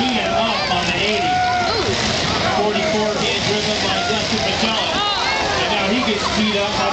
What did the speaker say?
beat off up on the 80. 44 being driven by Dustin Magellan. And now he gets teed up by